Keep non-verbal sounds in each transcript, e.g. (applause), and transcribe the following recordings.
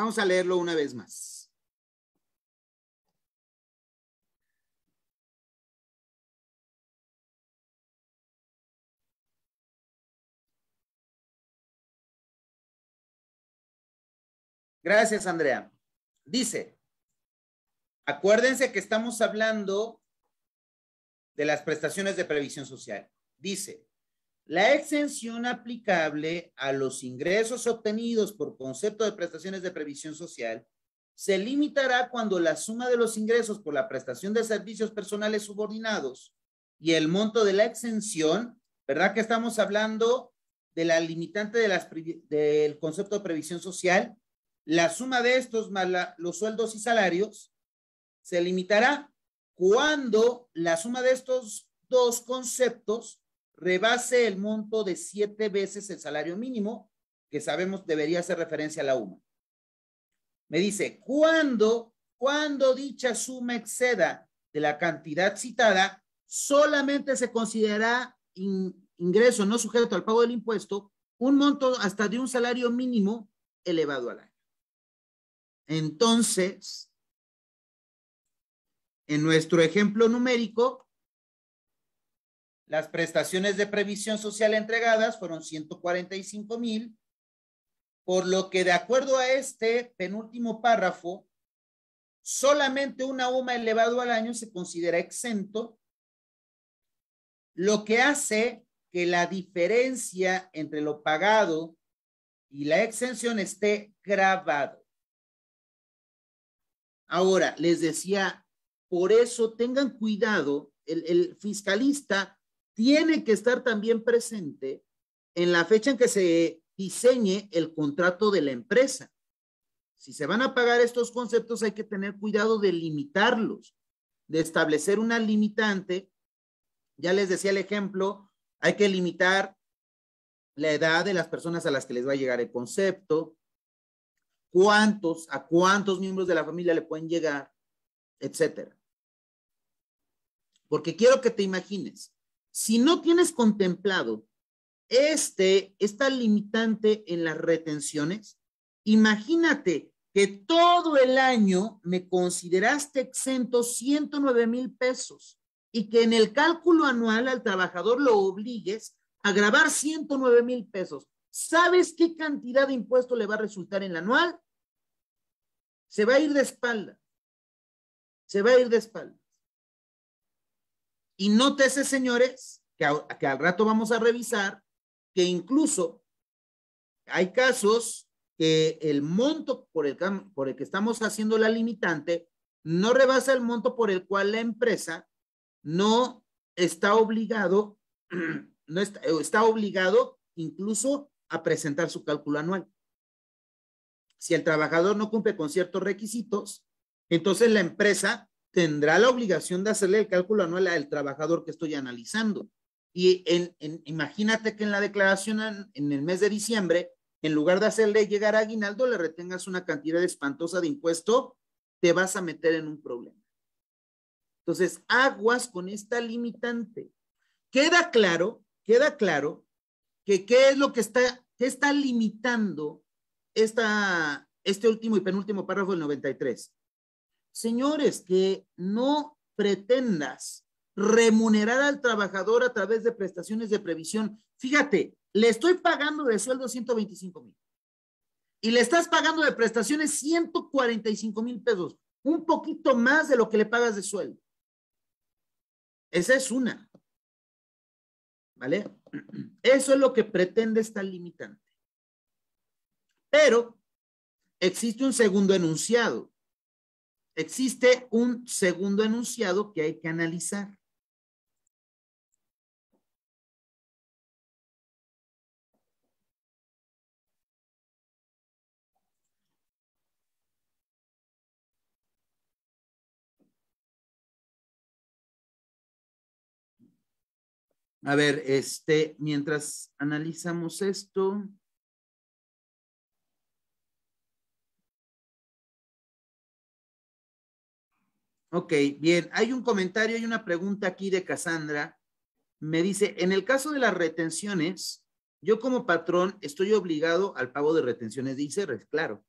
Vamos a leerlo una vez más. Gracias, Andrea. Dice, acuérdense que estamos hablando de las prestaciones de previsión social. Dice, la exención aplicable a los ingresos obtenidos por concepto de prestaciones de previsión social se limitará cuando la suma de los ingresos por la prestación de servicios personales subordinados y el monto de la exención, ¿verdad que estamos hablando de la limitante del concepto de previsión social? La suma de estos más los sueldos y salarios se limitará cuando la suma de estos dos conceptos rebase el monto de siete veces el salario mínimo, que sabemos debería hacer referencia a la UMA. Me dice, cuando, cuando dicha suma exceda de la cantidad citada, solamente se considerará ingreso no sujeto al pago del impuesto un monto hasta de un salario mínimo elevado al año. Entonces, en nuestro ejemplo numérico, las prestaciones de previsión social entregadas fueron 145 mil, por lo que de acuerdo a este penúltimo párrafo, solamente una UMA elevado al año se considera exento, lo que hace que la diferencia entre lo pagado y la exención esté grabado. Ahora, les decía, por eso tengan cuidado, el, el fiscalista tiene que estar también presente en la fecha en que se diseñe el contrato de la empresa. Si se van a pagar estos conceptos, hay que tener cuidado de limitarlos, de establecer una limitante. Ya les decía el ejemplo, hay que limitar la edad de las personas a las que les va a llegar el concepto, cuántos, a cuántos miembros de la familia le pueden llegar, etcétera. Porque quiero que te imagines, si no tienes contemplado este, esta limitante en las retenciones, imagínate que todo el año me consideraste exento 109 mil pesos y que en el cálculo anual al trabajador lo obligues a grabar 109 mil pesos. ¿Sabes qué cantidad de impuesto le va a resultar en el anual? Se va a ir de espalda. Se va a ir de espalda. Y nótese, señores, que, que al rato vamos a revisar, que incluso hay casos que el monto por el, por el que estamos haciendo la limitante no rebasa el monto por el cual la empresa no está obligado, (clears throat) no está, está obligado incluso a presentar su cálculo anual. Si el trabajador no cumple con ciertos requisitos, entonces la empresa tendrá la obligación de hacerle el cálculo anual al trabajador que estoy analizando. Y en, imagínate que en la declaración en, el mes de diciembre, en lugar de hacerle llegar a aguinaldo, le retengas una cantidad espantosa de impuesto, te vas a meter en un problema. Entonces, aguas con esta limitante. Queda claro, queda claro que qué es lo que está, qué está limitando esta, este último y penúltimo párrafo del 93 Señores, que no pretendas remunerar al trabajador a través de prestaciones de previsión. Fíjate, le estoy pagando de sueldo 125 mil y le estás pagando de prestaciones 145 mil pesos, un poquito más de lo que le pagas de sueldo. Esa es una. ¿Vale? (clears throat) Eso es lo que pretende esta limitante. Pero existe un segundo enunciado existe un segundo enunciado que hay que analizar. A ver, este, mientras analizamos esto, Ok, bien. Hay un comentario, hay una pregunta aquí de Cassandra. Me dice, en el caso de las retenciones, yo como patrón estoy obligado al pago de retenciones de ICR, claro.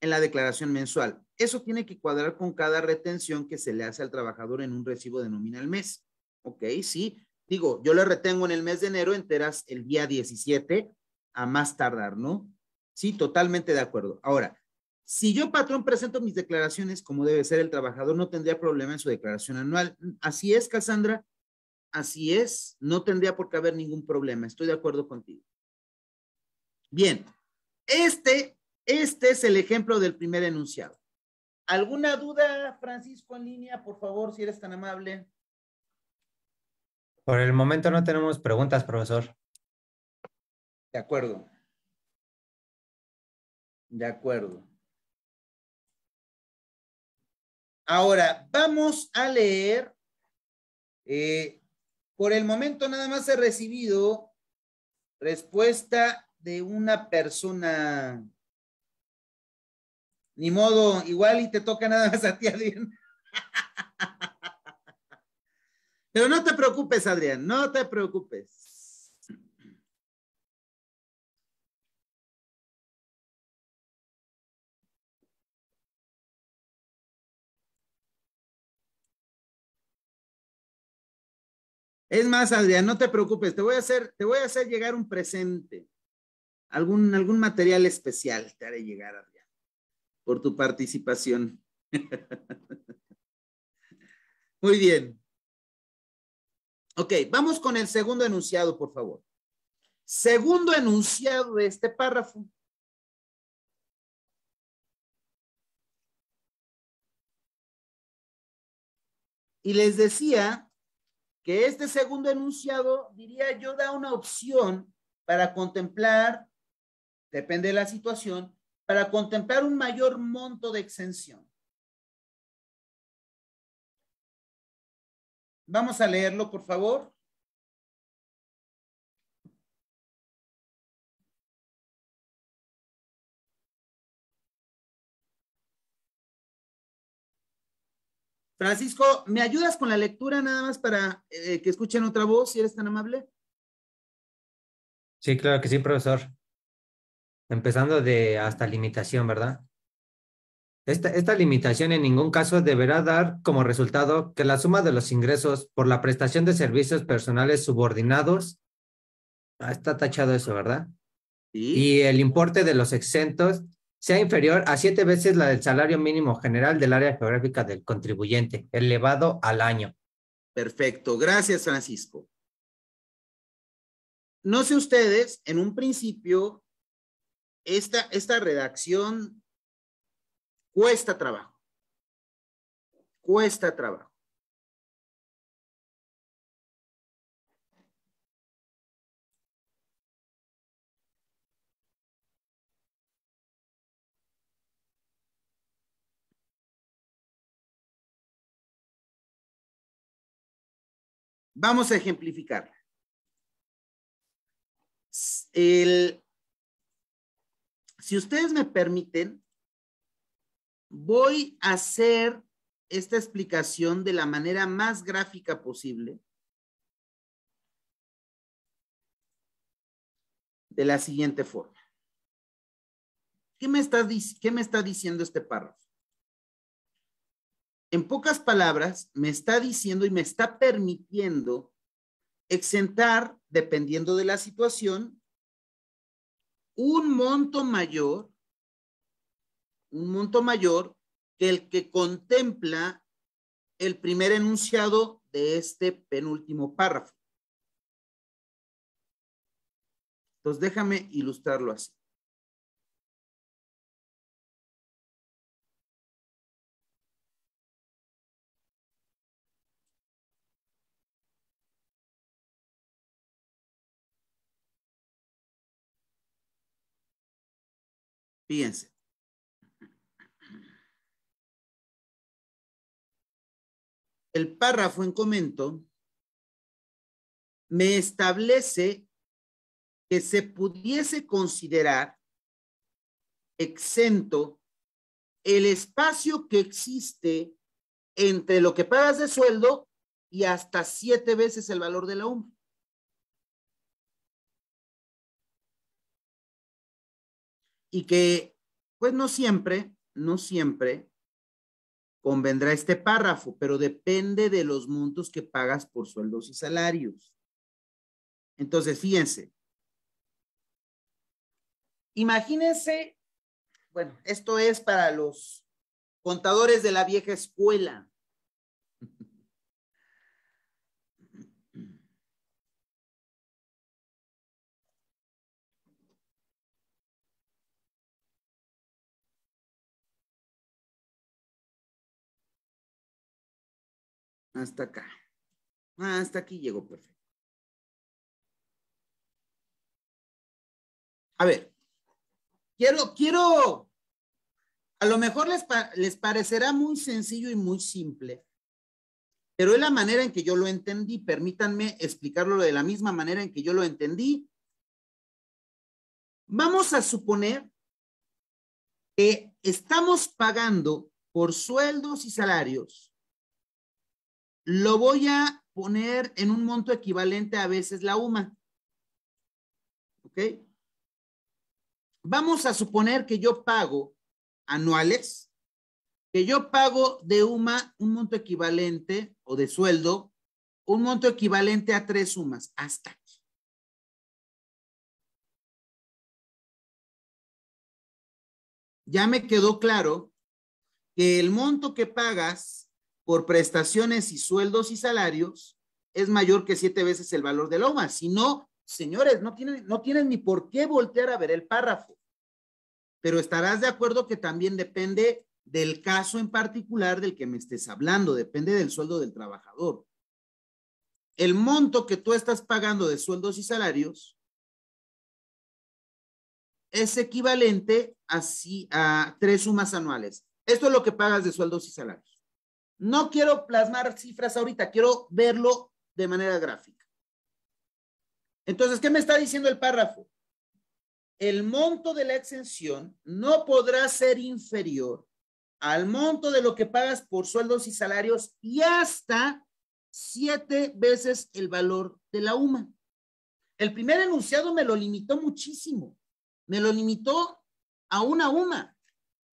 en la declaración mensual. Eso tiene que cuadrar con cada retención que se le hace al trabajador en un recibo de nómina al mes. Ok, sí. Digo, yo le retengo en el mes de enero enteras el día 17 a más tardar, ¿no? Sí, totalmente de acuerdo. Ahora, si yo, patrón, presento mis declaraciones como debe ser el trabajador, no tendría problema en su declaración anual. Así es, Cassandra. Así es. No tendría por qué haber ningún problema. Estoy de acuerdo contigo. Bien. Este, este es el ejemplo del primer enunciado. ¿Alguna duda, Francisco, en línea? Por favor, si eres tan amable. Por el momento no tenemos preguntas, profesor. De acuerdo. De acuerdo. Ahora, vamos a leer. Eh, por el momento nada más he recibido respuesta de una persona. Ni modo, igual y te toca nada más a ti, Adrián. (laughs) Pero no te preocupes, Adrián, no te preocupes. Es más, Adrián, no te preocupes, te voy a hacer, te voy a hacer llegar un presente, algún, algún material especial te haré llegar, Adrián, por tu participación. (laughs) Muy bien. Ok, vamos con el segundo enunciado, por favor. Segundo enunciado de este párrafo. Y les decía que este segundo enunciado, diría yo, da una opción para contemplar, depende de la situación, para contemplar un mayor monto de exención. Vamos a leerlo, por favor. Francisco, ¿me ayudas con la lectura nada más para eh, que escuchen otra voz, si eres tan amable? Sí, claro que sí, profesor. Empezando de hasta limitación, ¿verdad? Esta, esta limitación en ningún caso deberá dar como resultado que la suma de los ingresos por la prestación de servicios personales subordinados, ah, está tachado eso, ¿verdad? Sí. Y el importe de los exentos sea inferior a siete veces la del salario mínimo general del área geográfica del contribuyente, elevado al año. Perfecto, gracias Francisco. No sé ustedes, en un principio, esta, esta redacción cuesta trabajo. Cuesta trabajo. Vamos a ejemplificar. El, si ustedes me permiten, voy a hacer esta explicación de la manera más gráfica posible. De la siguiente forma. ¿Qué me está, qué me está diciendo este párrafo? En pocas palabras, me está diciendo y me está permitiendo exentar, dependiendo de la situación, un monto mayor, un monto mayor que el que contempla el primer enunciado de este penúltimo párrafo. Entonces, déjame ilustrarlo así. Fíjense. El párrafo en comento me establece que se pudiese considerar exento el espacio que existe entre lo que pagas de sueldo y hasta siete veces el valor de la UMA. Y que, pues no siempre, no siempre convendrá este párrafo, pero depende de los montos que pagas por sueldos y salarios. Entonces, fíjense. Imagínense, bueno, esto es para los contadores de la vieja escuela. Hasta acá. Hasta aquí llegó perfecto. A ver, quiero, quiero, a lo mejor les, les parecerá muy sencillo y muy simple, pero es la manera en que yo lo entendí. Permítanme explicarlo de la misma manera en que yo lo entendí. Vamos a suponer que estamos pagando por sueldos y salarios lo voy a poner en un monto equivalente a veces la UMA. ¿Ok? Vamos a suponer que yo pago anuales, que yo pago de UMA un monto equivalente o de sueldo, un monto equivalente a tres sumas, hasta aquí. Ya me quedó claro que el monto que pagas por prestaciones y sueldos y salarios es mayor que siete veces el valor de la UMA. Si no, señores, no tienen, no tienen ni por qué voltear a ver el párrafo. Pero estarás de acuerdo que también depende del caso en particular del que me estés hablando, depende del sueldo del trabajador. El monto que tú estás pagando de sueldos y salarios es equivalente a, a tres sumas anuales. Esto es lo que pagas de sueldos y salarios. No quiero plasmar cifras ahorita, quiero verlo de manera gráfica. Entonces, ¿qué me está diciendo el párrafo? El monto de la exención no podrá ser inferior al monto de lo que pagas por sueldos y salarios y hasta siete veces el valor de la UMA. El primer enunciado me lo limitó muchísimo. Me lo limitó a una UMA,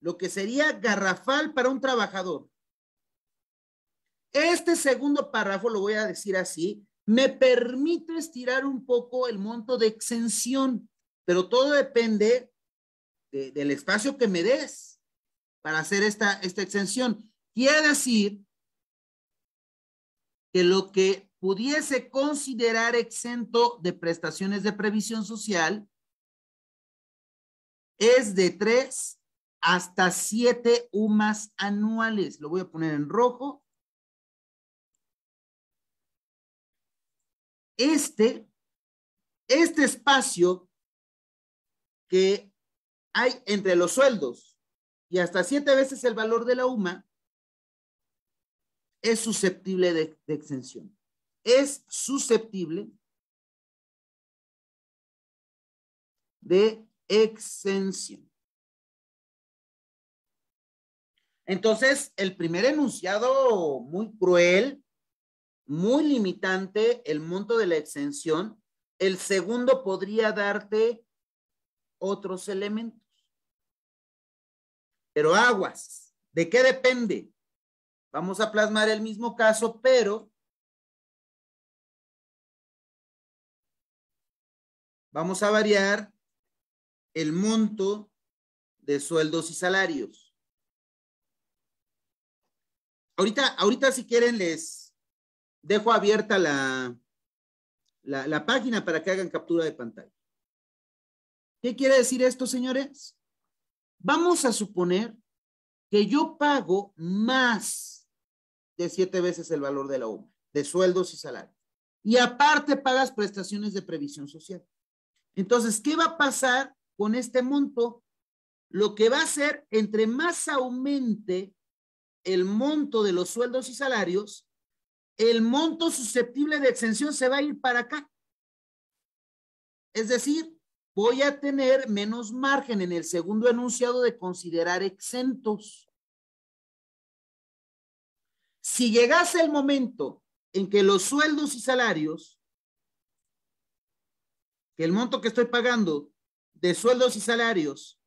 lo que sería garrafal para un trabajador. Este segundo párrafo, lo voy a decir así, me permite estirar un poco el monto de exención, pero todo depende del espacio que me des para hacer esta, esta exención. Quiere decir que lo que pudiese considerar exento de prestaciones de previsión social es de tres hasta siete UMAS anuales. Lo voy a poner en rojo este, este espacio que hay entre los sueldos y hasta siete veces el valor de la UMA es susceptible de, de exención. Es susceptible de exención. Entonces, el primer enunciado muy cruel muy limitante el monto de la exención. El segundo podría darte otros elementos. Pero aguas, ¿de qué depende? Vamos a plasmar el mismo caso, pero vamos a variar el monto de sueldos y salarios. Ahorita, ahorita si quieren les, dejo abierta la, la, página para que hagan captura de pantalla. ¿Qué quiere decir esto, señores? Vamos a suponer que yo pago más de siete veces el valor de la UMA, de sueldos y salarios. Y aparte pagas prestaciones de previsión social. Entonces, ¿qué va a pasar con este monto? Lo que va a hacer, entre más aumente el monto de los sueldos y salarios, el monto susceptible de exención se va a ir para acá. Es decir, voy a tener menos margen en el segundo enunciado de considerar exentos. Si llegase el momento en que los sueldos y salarios, que el monto que estoy pagando de sueldos y salarios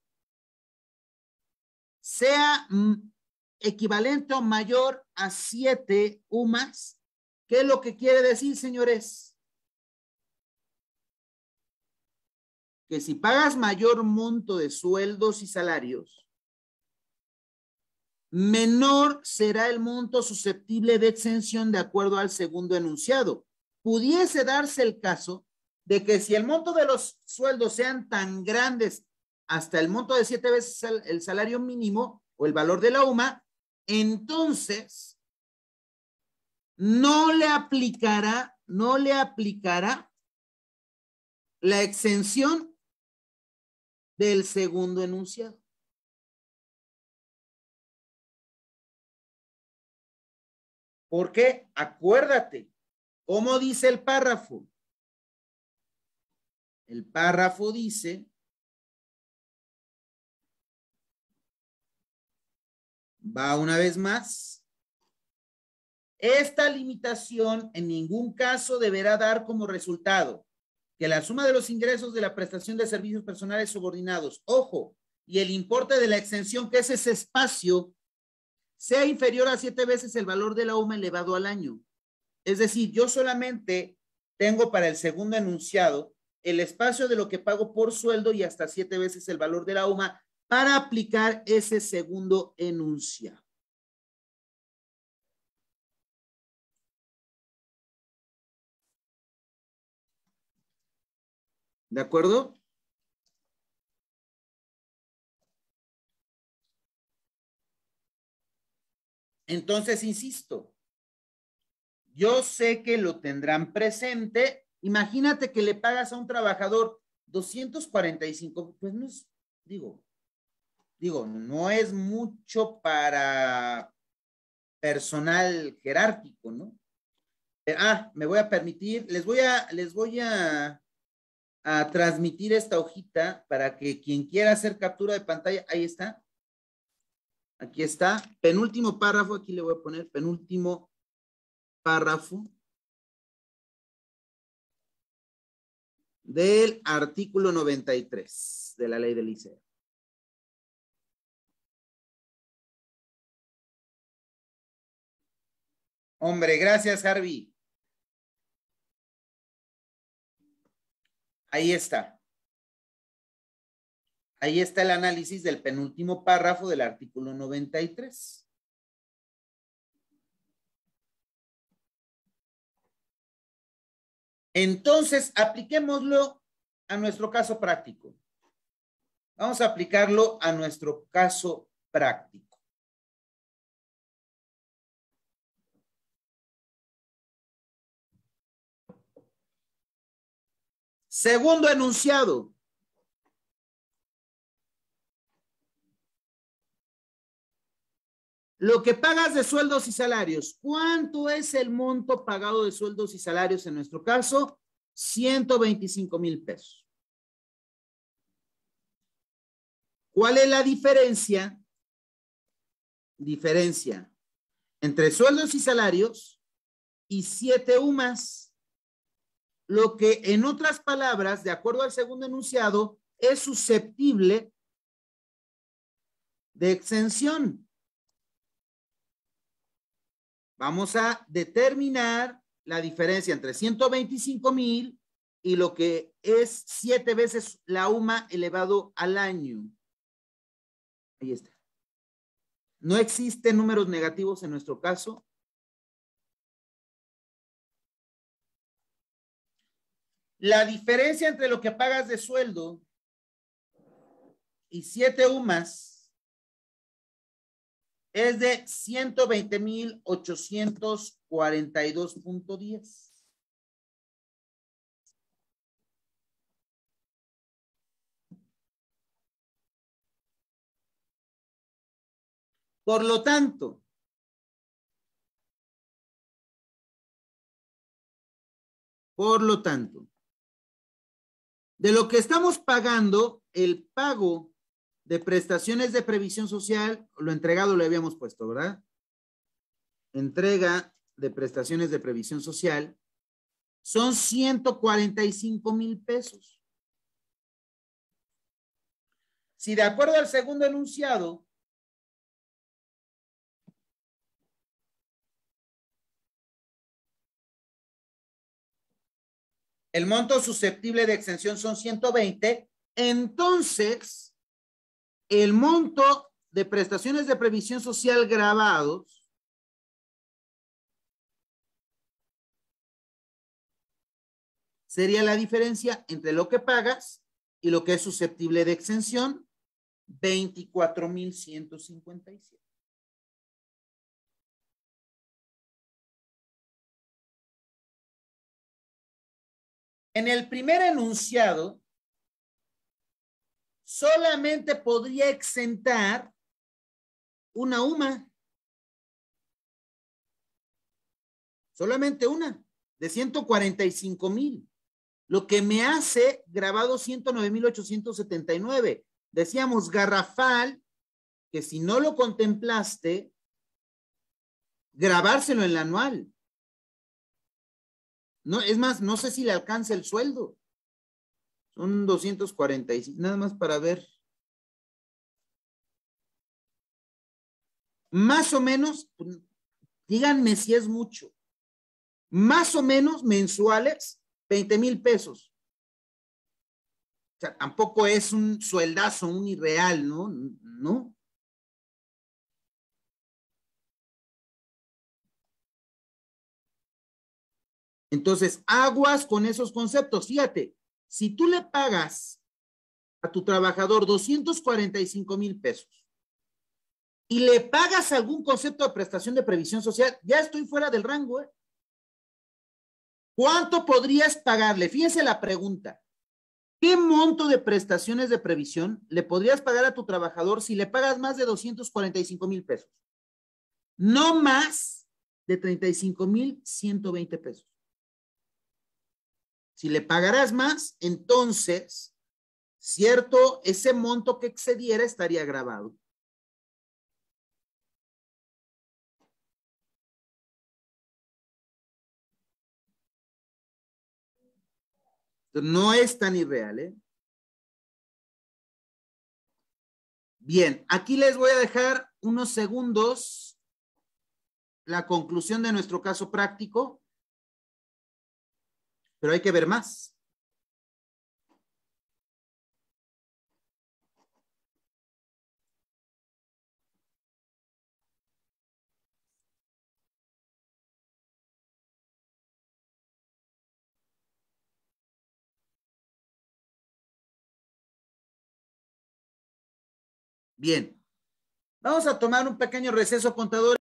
sea mm, equivalente o mayor a 7 UMAS. ¿Qué es lo que quiere decir, señores? Que si pagas mayor monto de sueldos y salarios, menor será el monto susceptible de exención de acuerdo al segundo enunciado. Pudiese darse el caso de que si el monto de los sueldos sean tan grandes hasta el monto de siete veces el salario mínimo o el valor de la UMA, entonces no le aplicará, no le aplicará la exención del segundo enunciado. Porque acuérdate, ¿cómo dice el párrafo? El párrafo dice Va una vez más. Esta limitación en ningún caso deberá dar como resultado que la suma de los ingresos de la prestación de servicios personales subordinados, ojo, y el importe de la extensión, que es ese espacio, sea inferior a siete veces el valor de la UMA elevado al año. Es decir, yo solamente tengo para el segundo enunciado el espacio de lo que pago por sueldo y hasta siete veces el valor de la UMA para aplicar ese segundo enunciado. ¿De acuerdo? Entonces, insisto, yo sé que lo tendrán presente. Imagínate que le pagas a un trabajador 245, pues no es, digo, digo, no es mucho para personal jerárquico, ¿no? Ah, me voy a permitir, les voy a, les voy a, a transmitir esta hojita para que quien quiera hacer captura de pantalla, ahí está. Aquí está, penúltimo párrafo, aquí le voy a poner penúltimo párrafo del artículo 93 de la ley del liceo. Hombre, gracias, Harvey. Ahí está. Ahí está el análisis del penúltimo párrafo del artículo 93. Entonces, apliquémoslo a nuestro caso práctico. Vamos a aplicarlo a nuestro caso práctico. Segundo enunciado. Lo que pagas de sueldos y salarios. ¿Cuánto es el monto pagado de sueldos y salarios en nuestro caso? 125 mil pesos. ¿Cuál es la diferencia? Diferencia entre sueldos y salarios y siete UMAS lo que en otras palabras, de acuerdo al segundo enunciado, es susceptible de exención. Vamos a determinar la diferencia entre 125 mil y lo que es siete veces la UMA elevado al año. Ahí está. No existen números negativos en nuestro caso. La diferencia entre lo que pagas de sueldo y siete UMAS es de 120,842.10. Por lo tanto, por lo tanto, de lo que estamos pagando, el pago de prestaciones de previsión social, lo entregado lo habíamos puesto, ¿verdad? Entrega de prestaciones de previsión social son 145 mil pesos. Si de acuerdo al segundo enunciado, el monto susceptible de exención son 120, entonces el monto de prestaciones de previsión social grabados sería la diferencia entre lo que pagas y lo que es susceptible de exención, 24,157. En el primer enunciado, solamente podría exentar una UMA. Solamente una, de 145 mil. Lo que me hace grabado 109,879. Decíamos garrafal, que si no lo contemplaste, grabárselo en la anual. No, es más, no sé si le alcanza el sueldo. Son 245, nada más para ver. Más o menos, díganme si es mucho. Más o menos mensuales, 20 mil pesos. O sea, tampoco es un sueldazo, un irreal, ¿no? No. Entonces, aguas con esos conceptos. Fíjate, si tú le pagas a tu trabajador 245 mil pesos y le pagas algún concepto de prestación de previsión social, ya estoy fuera del rango. ¿eh? ¿Cuánto podrías pagarle? Fíjense la pregunta. ¿Qué monto de prestaciones de previsión le podrías pagar a tu trabajador si le pagas más de 245 mil pesos? No más de 35 mil 120 pesos. Si le pagarás más, entonces, cierto, ese monto que excediera estaría grabado. No es tan irreal, ¿eh? Bien, aquí les voy a dejar unos segundos la conclusión de nuestro caso práctico pero hay que ver más. Bien, vamos a tomar un pequeño receso, contador.